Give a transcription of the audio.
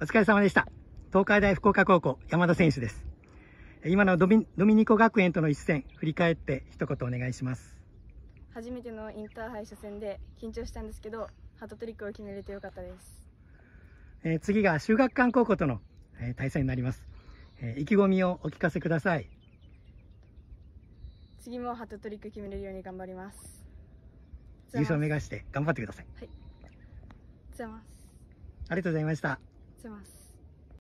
お疲れ様でした。東海大福岡高校山田選手です。今のドミニコ学園との一戦、振り返って一言お願いします。初めてのインターハイ初戦で緊張したんですけど、ハットトリックを決めれてよかったです。えー次が修学館高校との、えー対戦になります、えー意気込みをお聞かせください。次もハットトリック決めれるように頑張ります。優勝目が指して頑張ってください。ありがとうございます。ありがとうございました。します。